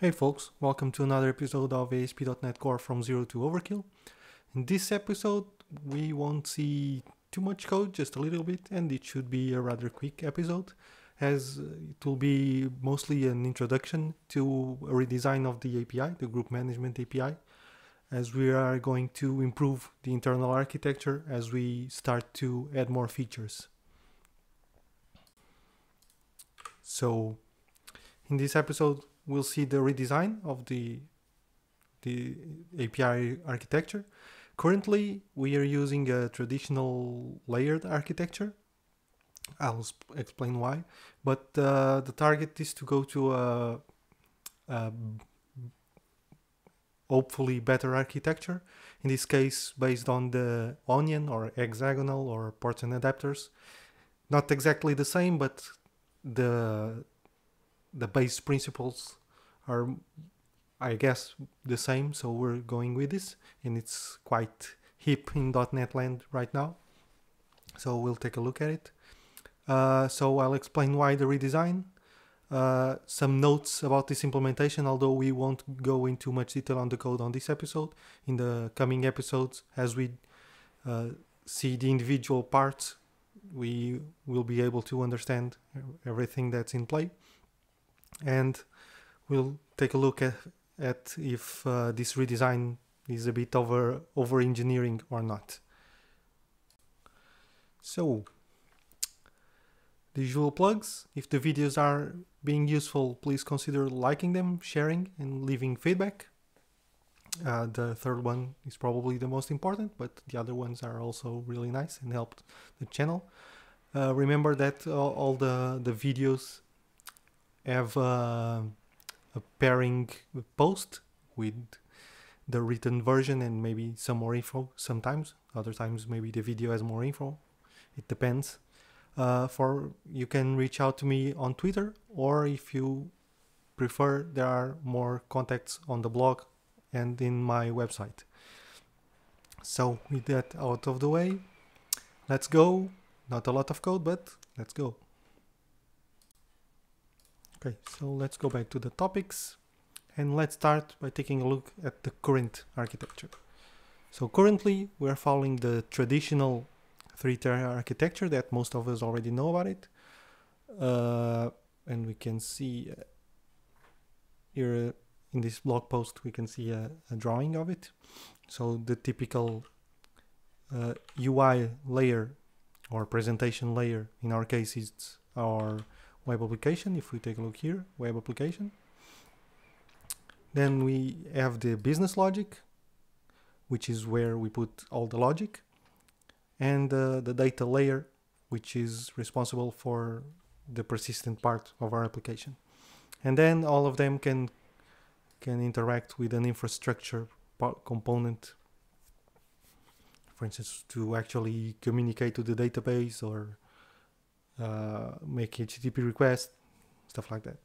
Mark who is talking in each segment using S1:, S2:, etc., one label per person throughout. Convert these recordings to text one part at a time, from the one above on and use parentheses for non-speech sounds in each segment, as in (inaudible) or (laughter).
S1: Hey folks, welcome to another episode of ASP.NET Core from Zero to Overkill. In this episode, we won't see too much code, just a little bit, and it should be a rather quick episode, as it will be mostly an introduction to a redesign of the API, the Group Management API, as we are going to improve the internal architecture as we start to add more features. So, in this episode, we'll see the redesign of the the API architecture. Currently, we are using a traditional layered architecture. I'll explain why. But uh, the target is to go to a, a hopefully better architecture. In this case, based on the onion or hexagonal or ports and adapters. Not exactly the same, but the the base principles are I guess the same so we're going with this and it's quite hip in .NET land right now. So we'll take a look at it. Uh, so I'll explain why the redesign. Uh, some notes about this implementation although we won't go into much detail on the code on this episode. In the coming episodes as we uh, see the individual parts we will be able to understand everything that's in play and we'll take a look at, at if uh, this redesign is a bit over over engineering or not. So the usual plugs. If the videos are being useful, please consider liking them, sharing, and leaving feedback. Uh, the third one is probably the most important, but the other ones are also really nice and helped the channel. Uh, remember that all, all, the, the videos have uh, a pairing post with the written version and maybe some more info sometimes. Other times maybe the video has more info. It depends. Uh, for you can reach out to me on Twitter or if you prefer there are more contacts on the blog and in my website. So with that out of the way, let's go. Not a lot of code, but let's go. Okay, so let's go back to the topics and let's start by taking a look at the current architecture. So currently we're following the traditional three-tier architecture that most of us already know about it. Uh, and we can see uh, here in this blog post, we can see a, a drawing of it. So the typical uh, UI layer or presentation layer, in our case, is our web application. If we take a look here, web application. Then we have the business logic, which is where we put all the logic, and uh, the data layer, which is responsible for the persistent part of our application. And then all of them can can interact with an infrastructure component, for instance, to actually communicate to the database or uh, make HTTP requests, stuff like that.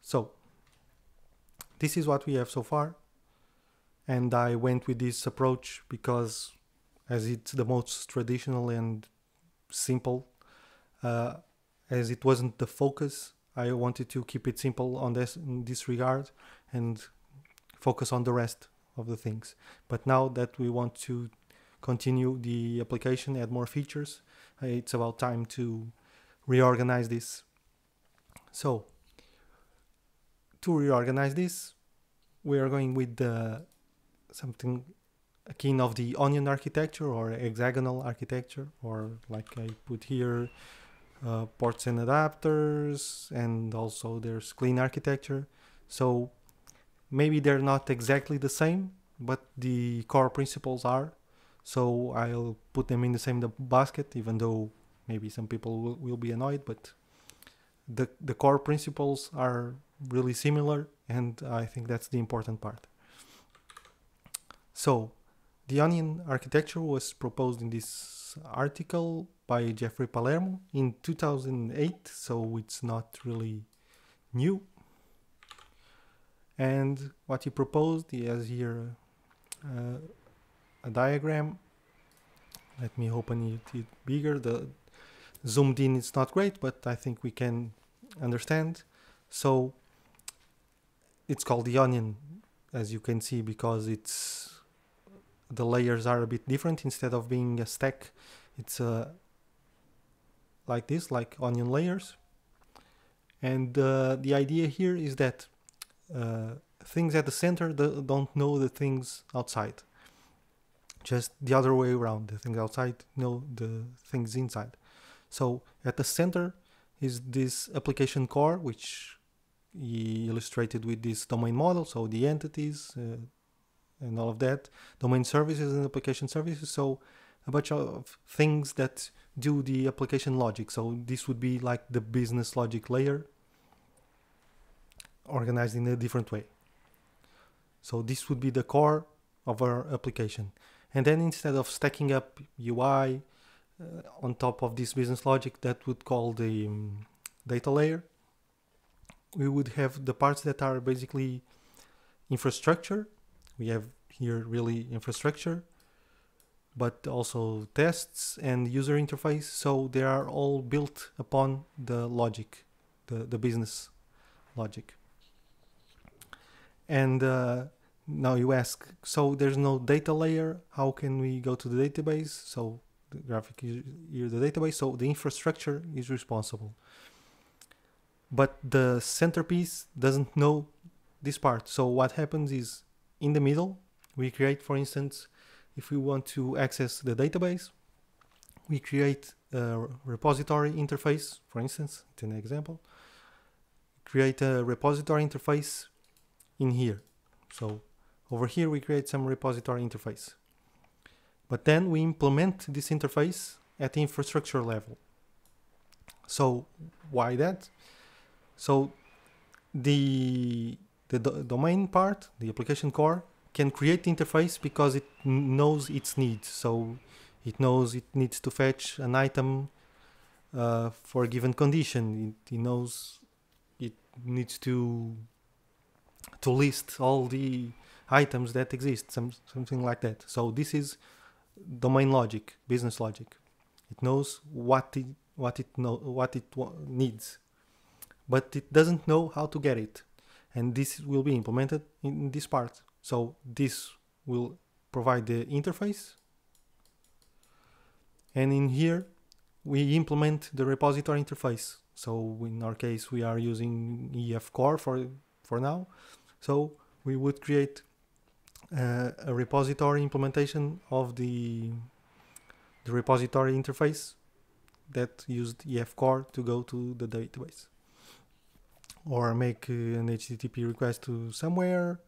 S1: So this is what we have so far. And I went with this approach because as it's the most traditional and simple, uh, as it wasn't the focus, I wanted to keep it simple on this in this regard and focus on the rest of the things. But now that we want to continue the application, add more features, it's about time to reorganize this. So to reorganize this, we are going with the, something akin of the onion architecture or hexagonal architecture, or like I put here, uh, ports and adapters, and also there's clean architecture. So maybe they're not exactly the same, but the core principles are so I'll put them in the same basket even though maybe some people will, will be annoyed but the the core principles are really similar and I think that's the important part. So the onion architecture was proposed in this article by Jeffrey Palermo in 2008 so it's not really new and what he proposed he has here uh, a diagram. Let me open it, bigger. The zoomed in it's not great but I think we can understand. So it's called the onion as you can see because it's the layers are a bit different. Instead of being a stack it's uh, like this like onion layers. And uh, the idea here is that uh, things at the center don't know the things outside just the other way around the things outside know the things inside. So at the center is this application core which he illustrated with this domain model so the entities uh, and all of that. Domain services and application services so a bunch of things that do the application logic. So this would be like the business logic layer organized in a different way. So this would be the core of our application and then instead of stacking up UI uh, on top of this business logic that would call the um, data layer we would have the parts that are basically infrastructure. We have here really infrastructure but also tests and user interface. So they are all built upon the logic the, the business logic. And uh, now you ask so there's no data layer how can we go to the database? So the graphic is here the database so the infrastructure is responsible. But the centerpiece doesn't know this part. So what happens is in the middle we create for instance if we want to access the database we create a repository interface for instance it's an example create a repository interface in here. So over here we create some repository interface. But then we implement this interface at the infrastructure level. So why that? So the the do domain part, the application core, can create the interface because it knows its needs. So it knows it needs to fetch an item uh, for a given condition. It, it knows it needs to to list all the items that exist, some, something like that. So this is domain logic, business logic. It knows what it what it know what it needs, but it doesn't know how to get it, and this will be implemented in this part. So this will provide the interface, and in here we implement the repository interface. So in our case, we are using EF Core for for now. So we would create Uh, a repository implementation of the the repository interface that used EF core to go to the database or make uh, an HTTP request to somewhere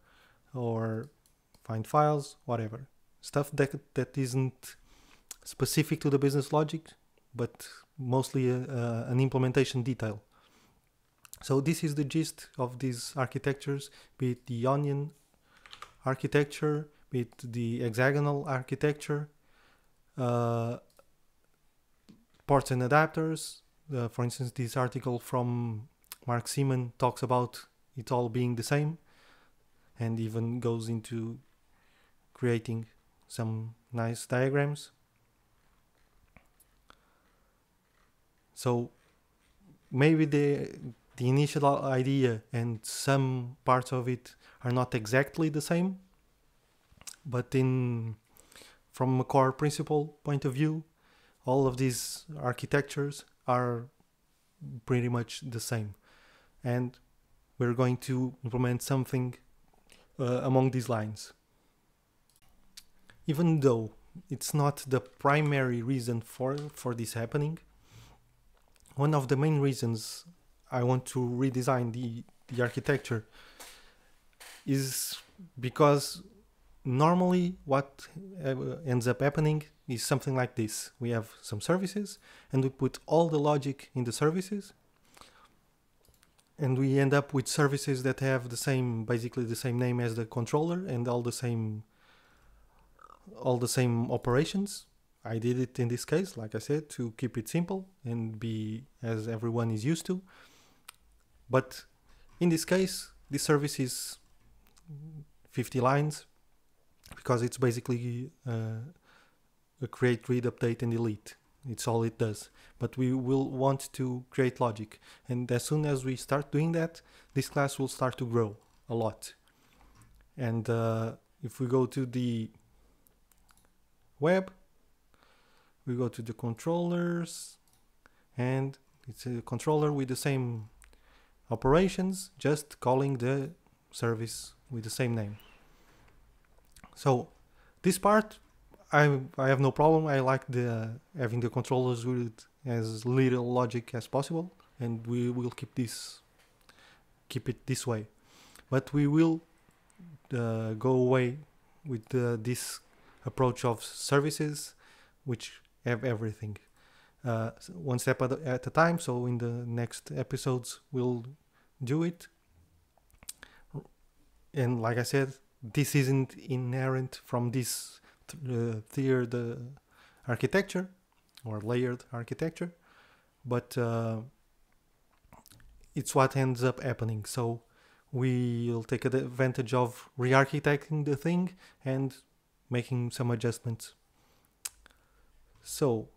S1: or find files, whatever. Stuff that, that isn't specific to the business logic, but mostly a, a, an implementation detail. So this is the gist of these architectures, be it the Onion architecture, with the hexagonal architecture, uh, ports and adapters. Uh, for instance, this article from Mark Seemann talks about it all being the same and even goes into creating some nice diagrams. So maybe the the initial idea and some parts of it are not exactly the same but in from a core principle point of view all of these architectures are pretty much the same. And we're going to implement something uh, among these lines. Even though it's not the primary reason for for this happening one of the main reasons I want to redesign the, the architecture is because normally what uh, ends up happening is something like this. We have some services and we put all the logic in the services and we end up with services that have the same basically the same name as the controller and all the same all the same operations i did it in this case like i said to keep it simple and be as everyone is used to but in this case, this service is 50 lines because it's basically uh, a create, read, update, and delete. It's all it does. But we will want to create logic. And as soon as we start doing that, this class will start to grow. a lot. And uh, if we go to the web, we go to the controllers, and it's a controller with the same operations, just calling the service with the same name. So this part, I I have no problem. I like the having the controllers with as little logic as possible, and we will keep this keep it this way. But we will uh, go away with uh, this approach of services, which have everything. Uh, one step at a, at a time. So in the next episodes, we'll do it. And like I said, this isn't inherent from this uh, tiered uh, architecture or layered architecture, but uh, it's what ends up happening. So we'll take advantage of re-architecting the thing and making some adjustments. So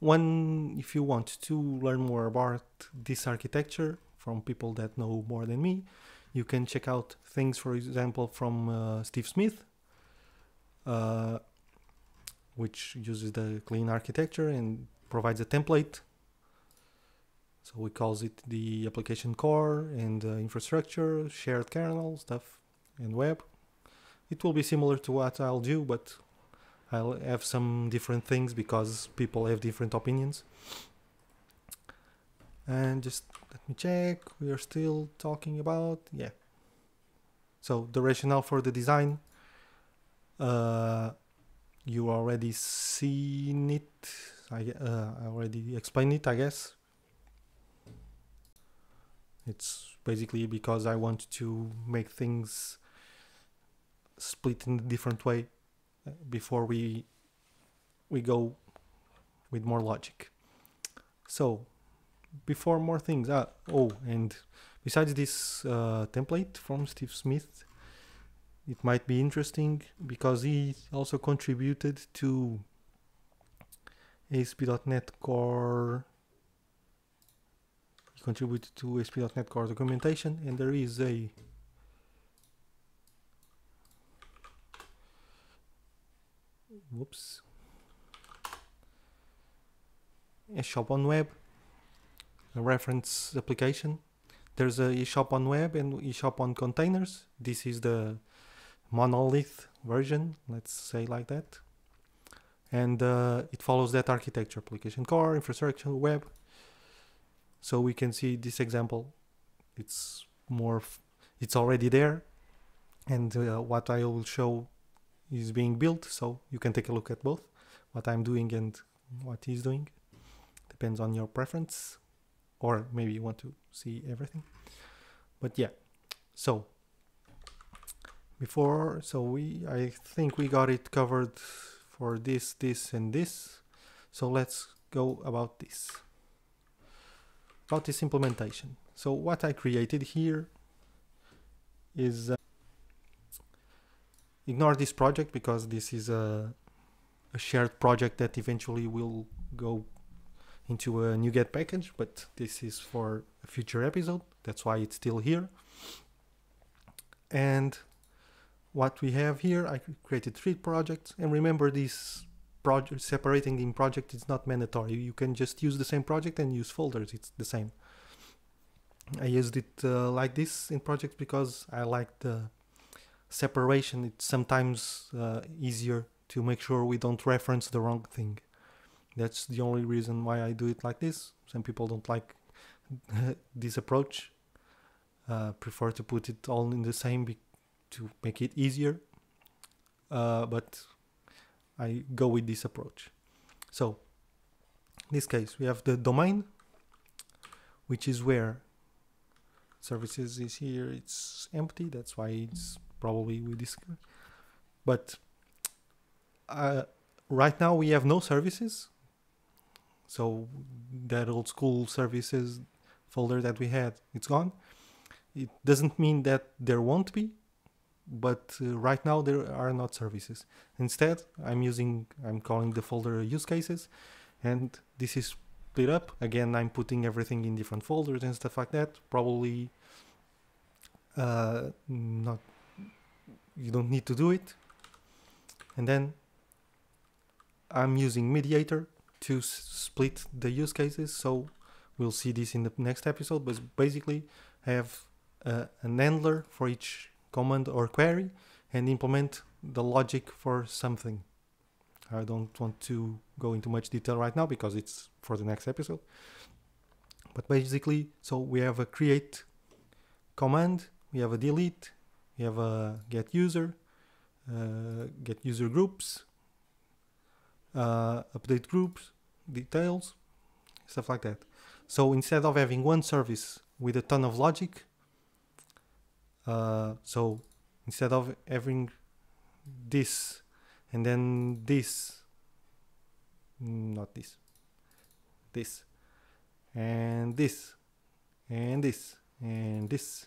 S1: one, if you want to learn more about this architecture from people that know more than me, you can check out things, for example, from uh, Steve Smith, uh, which uses the clean architecture and provides a template. So we calls it the application core and uh, infrastructure, shared kernel stuff, and web. It will be similar to what I'll do, but I'll have some different things because people have different opinions. And just let me check. We are still talking about yeah. So the rationale for the design, uh, you already seen it. I uh, I already explained it, I guess. It's basically because I want to make things split in a different way uh, before we we go with more logic. So before more things, ah, oh, and besides this uh, template from Steve Smith, it might be interesting because he also contributed to ASP.NET Core. He contributed to ASP.NET Core documentation, and there is a whoops. eShop on web reference application. There's a eShop on web and eShop on containers. This is the monolith version let's say like that. And uh, it follows that architecture application core infrastructure web. So we can see this example. It's more it's already there. And uh, what I will show is being built so you can take a look at both what I'm doing and what he's doing. Depends on your preference or maybe you want to see everything. But yeah so before so we I think we got it covered for this this and this. So let's go about this about this implementation. So what I created here is uh, ignore this project because this is a, a shared project that eventually will go into a NuGet package, but this is for a future episode. That's why it's still here. And what we have here, I created three projects. And remember this project, separating in project is not mandatory. You can just use the same project and use folders. It's the same. I used it uh, like this in projects because I like the separation. It's sometimes uh, easier to make sure we don't reference the wrong thing. That's the only reason why I do it like this. Some people don't like (laughs) this approach. Uh, prefer to put it all in the same to make it easier. Uh, but I go with this approach. So, in this case, we have the domain, which is where services is here. It's empty. That's why it's probably with this. But uh, right now we have no services so that old school services folder that we had, it's gone. It doesn't mean that there won't be, but uh, right now there are not services. Instead, I'm using, I'm calling the folder use cases, and this is split up. Again, I'm putting everything in different folders and stuff like that. Probably uh, not you don't need to do it and then I'm using MediatR to split the use cases so we'll see this in the next episode but basically have uh, an handler for each command or query and implement the logic for something. I don't want to go into much detail right now because it's for the next episode. But basically so we have a create command we have a delete we have a get user uh, get user groups uh, update groups details stuff like that. So instead of having one service with a ton of logic uh, so instead of having this and then this not this this and this and this and this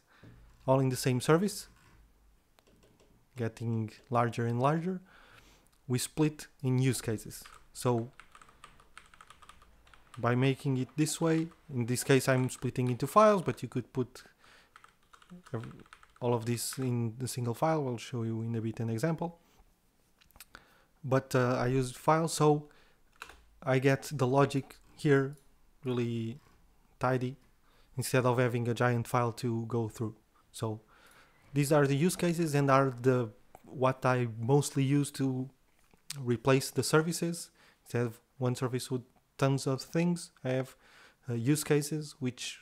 S1: all in the same service getting larger and larger we split in use cases. So by making it this way. In this case i'm splitting into files but you could put all of this in the single file. I'll show you in a bit an example. But uh, i use files so i get the logic here really tidy instead of having a giant file to go through. So these are the use cases and are the what I mostly use to replace the services. Instead of one service with tons of things, I have uh, use cases which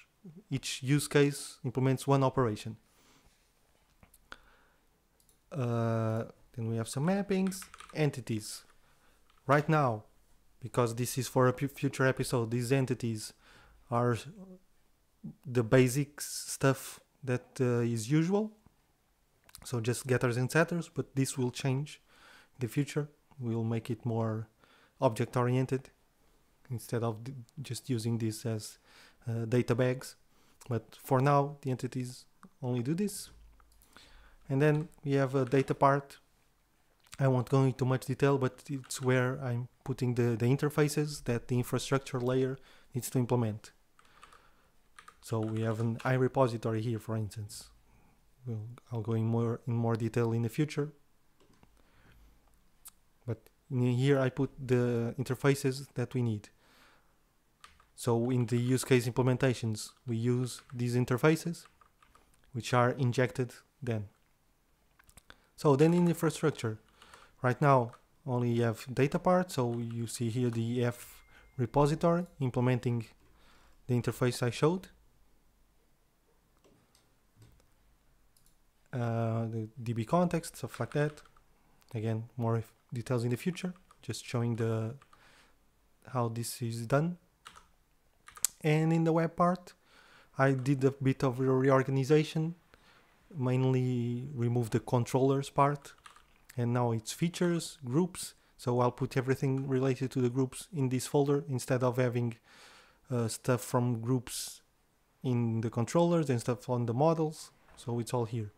S1: each use case implements one operation. Uh, then we have some mappings, entities. Right now, because this is for a future episode, these entities are the basic stuff that uh, is usual so just getters and setters but this will change in the future we'll make it more object oriented instead of just using this as uh, data bags but for now the entities only do this. And then we have a data part. I won't go into much detail but it's where i'm putting the, the interfaces that the infrastructure layer needs to implement. So we have an IRepository here for instance. We'll, I'll go in more in more detail in the future. But in here I put the interfaces that we need. So in the use case implementations, we use these interfaces, which are injected then. So then in infrastructure, right now only you have data part. So you see here the EF repository implementing the interface I showed. uh, the DB context, stuff like that. Again, more details in the future, just showing the how this is done. And in the web part, I did a bit of reorganization, mainly remove the controllers part, and now it's features, groups. So I'll put everything related to the groups in this folder instead of having uh, stuff from groups in the controllers and stuff on the models. So it's all here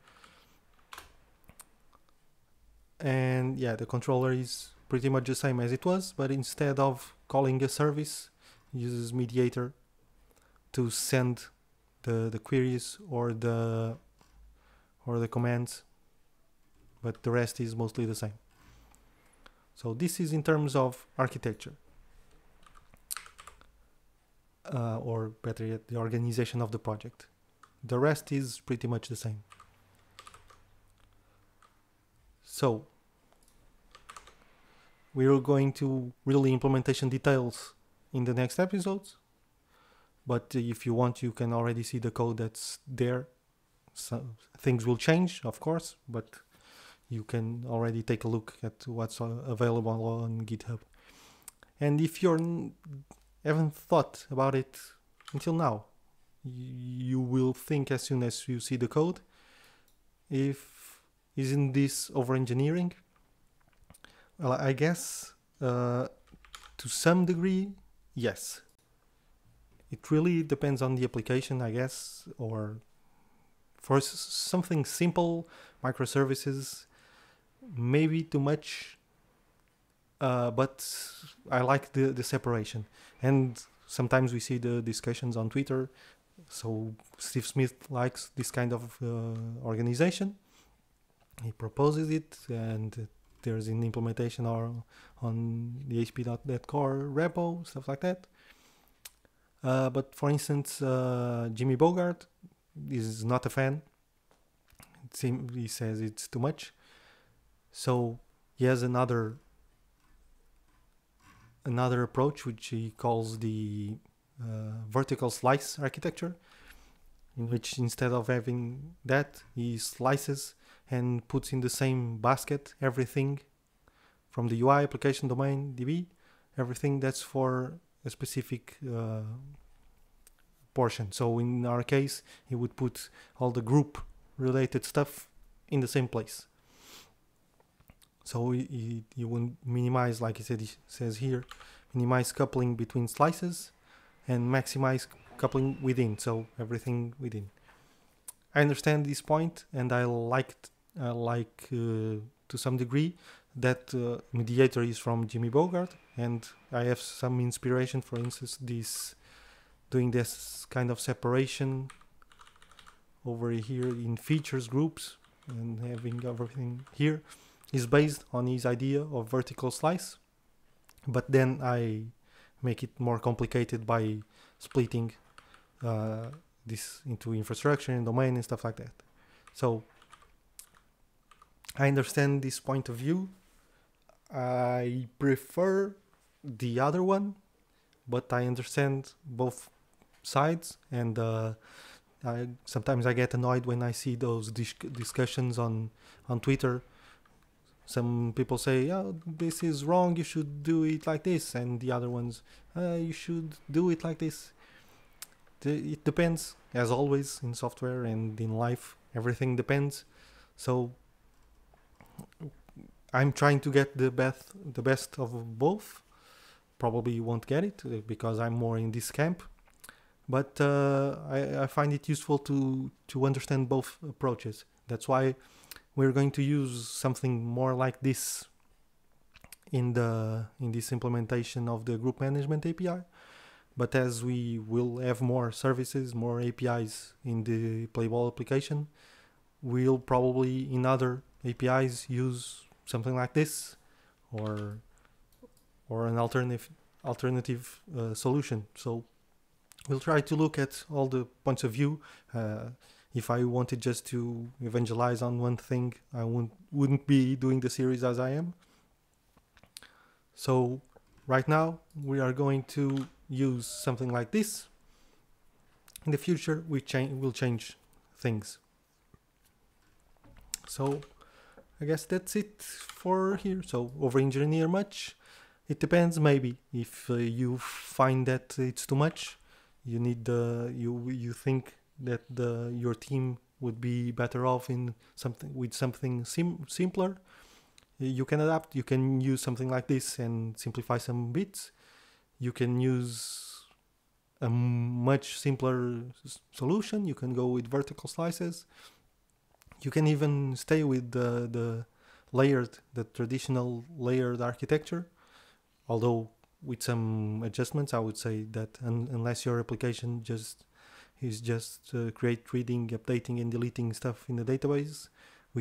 S1: and yeah the controller is pretty much the same as it was but instead of calling a service uses MediatR to send the the queries or the or the commands but the rest is mostly the same. So this is in terms of architecture uh, or better yet the organization of the project. The rest is pretty much the same. So we're going to really implementation details in the next episodes. But if you want, you can already see the code that's there. So things will change, of course, but you can already take a look at what's uh, available on GitHub. And if you haven't thought about it until now, you will think as soon as you see the code, if isn't this over engineering? Well, I guess uh, to some degree, yes. It really depends on the application, I guess, or for something simple, microservices, maybe too much. Uh, but I like the, the separation. And sometimes we see the discussions on Twitter so Steve Smith likes this kind of uh, organization. He proposes it, and there's an implementation or on the ASP.NET Core repo, stuff like that. Uh, but for instance, uh, Jimmy Bogard is not a fan. Seems he says it's too much. So he has another another approach which he calls the uh, vertical slice architecture, in which instead of having that, he slices and puts in the same basket everything from the UI, application, domain, DB, everything that's for a specific uh, portion. So in our case, he would put all the group related stuff in the same place. So he, would minimize, like he said, says here, minimize coupling between slices and maximize coupling within. So everything within. I understand this point, and I liked, uh, like uh, to some degree, that uh, MediatR is from Jimmy Bogard, and I have some inspiration. For instance, this doing this kind of separation over here in features groups and having everything here is based on his idea of vertical slice but then I make it more complicated by splitting uh, this into infrastructure and domain and stuff like that so I understand this point of view I prefer the other one but I understand both sides and uh, I, sometimes I get annoyed when I see those dis- discussions on on Twitter. Some people say, "Oh, this is wrong. You should do it like this," and the other ones, uh, "You should do it like this." it depends, as always in software and in life. Everything depends. So I'm trying to get the best the best of both. Probably won't get it uh, because I'm more in this camp but uh, I, I, find it useful to to understand both approaches. That's why we're going to use something more like this in the in this implementation of the group management API. But as we will have more services, more APIs in the Playball application, we'll probably in other APIs use something like this, or or an alternative alternative uh, solution. So we'll try to look at all the points of view. Uh, if I wanted just to evangelize on one thing, I wouldn't wouldn't be doing the series as I am. So right now we are going to use something like this. In the future, we change will change things. So I guess that's it for here. So over engineer much? It depends. Maybe. If uh, you find that it's too much, you need the you you think that the your team would be better off in something with something sim- simpler. You can adapt. You can use something like this and simplify some bits. You can use a much simpler solution. You can go with vertical slices. You can even stay with the the layered the traditional layered architecture although with some adjustments, I would say that un- unless your application just is just uh, create, reading, updating, and deleting stuff in the database,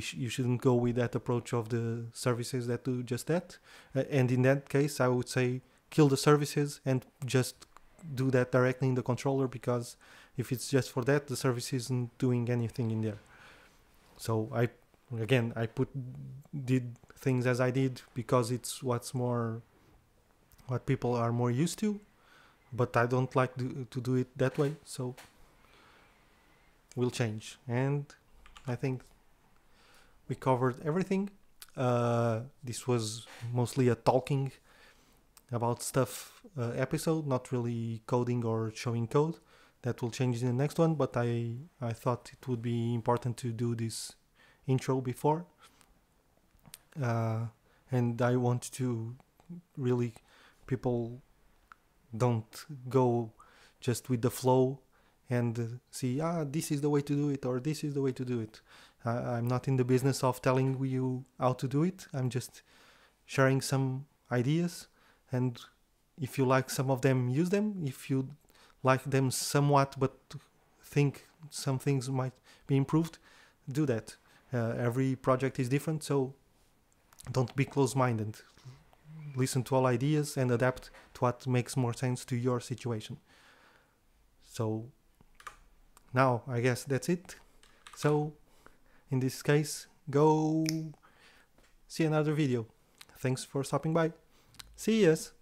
S1: sh- you shouldn't go with that approach of the services that do just that. Uh, and in that case, I would say kill the services and just do that directly in the controller because if it's just for that, the service isn't doing anything in there. So I again I put did things as I did because it's what's more what people are more used to but i don't like to, to do it that way so we'll change. And i think we covered everything. Uh, this was mostly a talking about stuff uh, episode not really coding or showing code. That will change in the next one but i i thought it would be important to do this intro before. Uh, and i want to really people don't go just with the flow and see ah this is the way to do it or this is the way to do it i'm not in the business of telling you how to do it i'm just sharing some ideas and if you like some of them use them if you like them somewhat but think some things might be improved, do that. Uh, every project is different, so don't be close-minded. Listen to all ideas and adapt to what makes more sense to your situation. So now I guess that's it. So in this case, go see another video. Thanks for stopping by. See yous.